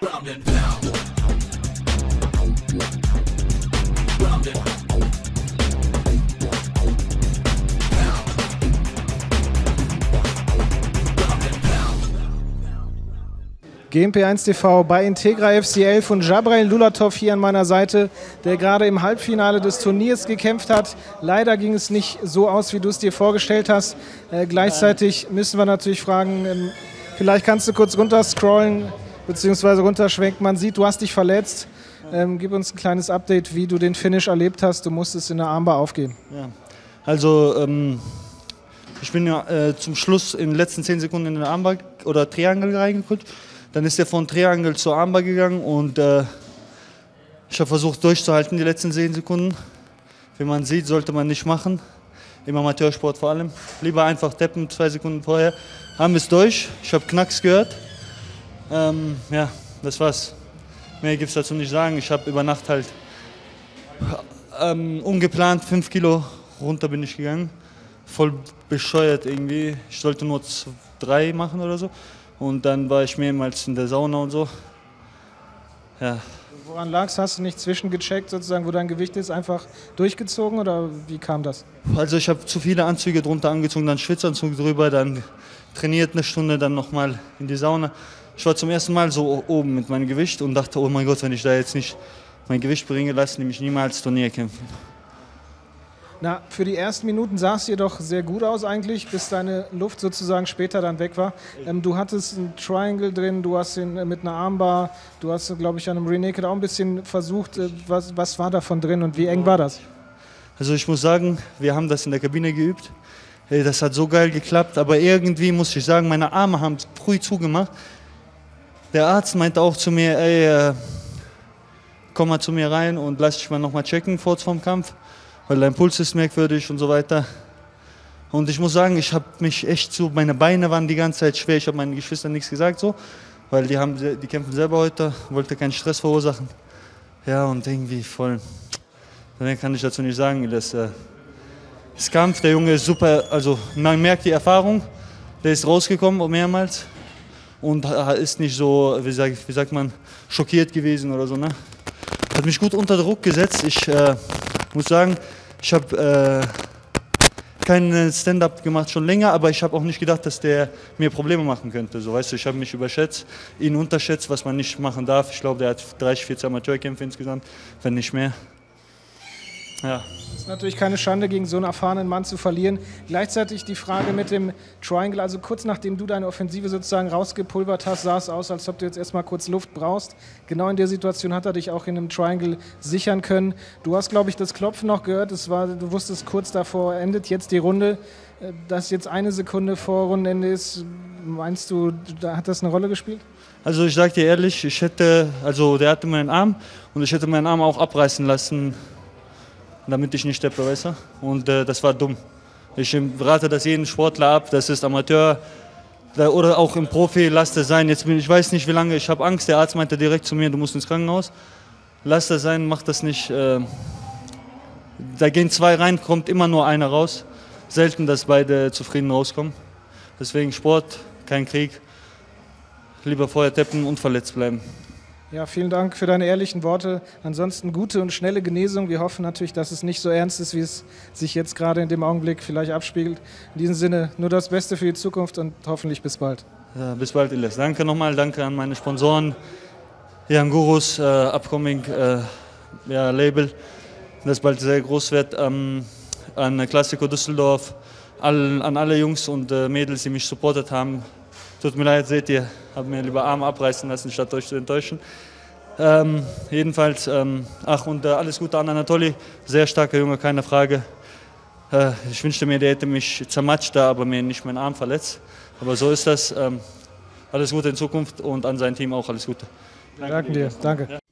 Ground and pound. Ground and pound. Ground and pound. GMP1 TV bei Integra FC11 von Jabrail Lulatov hier an meiner Seite, der gerade im Halbfinale des Turniers gekämpft hat. Leider ging es nicht so aus, wie du es dir vorgestellt hast. Äh, gleichzeitig müssen wir natürlich fragen, ähm, vielleicht kannst du kurz runterscrollen bzw. runterschwenken. Man sieht, du hast dich verletzt. Ähm, gib uns ein kleines Update, wie du den Finish erlebt hast. Du musstest in der Armbar aufgeben. Ja. Also ähm, ich bin ja äh, zum Schluss in den letzten 10 Sekunden in den Armbar oder Triangel reingekommen. Dann ist er von Triangel zur Armbar gegangen und äh, ich habe versucht durchzuhalten die letzten 10 Sekunden. Wie man sieht, sollte man nicht machen. Im Amateursport vor allem. Lieber einfach deppen, zwei Sekunden vorher. Wir es durch. Ich habe Knacks gehört. Ähm, ja, das war's. Mehr gibt es dazu nicht sagen. Ich habe über Nacht halt ähm, ungeplant 5 Kilo runter bin ich gegangen. Voll bescheuert irgendwie. Ich sollte nur drei machen oder so. Und dann war ich mehrmals in der Sauna und so. Ja, Woran lag es? Hast du nicht zwischengecheckt, sozusagen, wo dein Gewicht ist, einfach durchgezogen oder wie kam das? also ich habe zu viele Anzüge drunter angezogen, dann Schwitzanzug drüber, dann trainiert eine Stunde, dann nochmal in die Sauna. Ich war zum ersten Mal so oben mit meinem Gewicht und dachte, oh mein Gott, wenn ich da jetzt nicht mein Gewicht bringe, lasse ich mich niemals Turnier kämpfen. Na, für die ersten Minuten sah es dir doch sehr gut aus eigentlich, bis deine Luft sozusagen später dann weg war. Ähm, du hattest ein Triangle drin, du hast ihn äh, mit einer Armbar, du hast, glaube ich, an einem Renaked auch ein bisschen versucht. Äh, was, was war davon drin und wie eng war das? Also ich muss sagen, wir haben das in der Kabine geübt. Ey, Das hat so geil geklappt, aber irgendwie muss ich sagen, meine Arme haben früh zugemacht. Der Arzt meinte auch zu mir, ey, äh, komm mal zu mir rein und lass dich mal nochmal checken kurz vorm Kampf, weil dein Puls ist merkwürdig und so weiter. Und ich muss sagen, ich habe mich echt so, meine Beine waren die ganze Zeit schwer. Ich habe meinen Geschwistern nichts gesagt so, weil die haben, die kämpfen selber heute, wollte keinen Stress verursachen. Ja und irgendwie voll. Mehr kann ich dazu nicht sagen. Das, äh, das Kampf, der Junge ist super, also man merkt die Erfahrung, der ist rausgekommen mehrmals und äh, ist nicht so, wie, sag, wie sagt man, schockiert gewesen oder so. Ne? Hat mich gut unter Druck gesetzt. Ich äh, muss sagen, ich habe äh, kein Stand-up gemacht schon länger, aber ich habe auch nicht gedacht, dass der mir Probleme machen könnte. So, weißt du, ich habe mich überschätzt, ihn unterschätzt, was man nicht machen darf. Ich glaube, der hat 30, 40 Amateurkämpfe insgesamt, wenn nicht mehr. Ja. Natürlich keine Schande, gegen so einen erfahrenen Mann zu verlieren. Gleichzeitig die Frage mit dem Triangle, also kurz nachdem du deine Offensive sozusagen rausgepulvert hast, sah es aus, als ob du jetzt erstmal kurz Luft brauchst. Genau in der Situation hat er dich auch in einem Triangle sichern können. Du hast, glaube ich, das Klopfen noch gehört. Es war, du wusstest kurz davor, endet jetzt die Runde. Äh, Dass jetzt eine Sekunde vor Rundenende ist, meinst du, da hat das eine Rolle gespielt? Also ich sag dir ehrlich, ich hätte, also der hatte meinen Arm und ich hätte meinen Arm auch abreißen lassen, damit ich nicht steppe, weißt du? Und äh, das war dumm. Ich rate das jeden Sportler ab, das ist Amateur oder auch im Profi, lass das sein. Jetzt bin ich weiß nicht wie lange, ich habe Angst, der Arzt meinte direkt zu mir, du musst ins Krankenhaus. Lass das sein, mach das nicht. Äh, da gehen zwei rein, kommt immer nur einer raus. Selten, dass beide zufrieden rauskommen. Deswegen Sport, kein Krieg. Lieber vorher tappen und verletzt bleiben. Ja, vielen Dank für deine ehrlichen Worte. Ansonsten gute und schnelle Genesung. Wir hoffen natürlich, dass es nicht so ernst ist, wie es sich jetzt gerade in dem Augenblick vielleicht abspiegelt. In diesem Sinne nur das Beste für die Zukunft und hoffentlich bis bald. Ja, bis bald, Ilyas. Danke nochmal, danke an meine Sponsoren, Jan Gurus, äh, Upcoming äh, ja, Label, das bald sehr groß wird, ähm, an Classico Düsseldorf, all, an alle Jungs und äh, Mädels, die mich supportet haben. Tut mir leid, seht ihr, habe mir lieber Arme abreißen lassen, statt euch zu enttäuschen. Ähm, jedenfalls, ähm, ach und äh, alles Gute an Anatoli, sehr starker Junge, keine Frage. Äh, ich wünschte mir, der hätte mich zermatscht da, aber mir nicht meinen Arm verletzt. Aber so ist das. Ähm, alles Gute in Zukunft und an sein Team auch alles Gute. Danke dir. Danke. Ground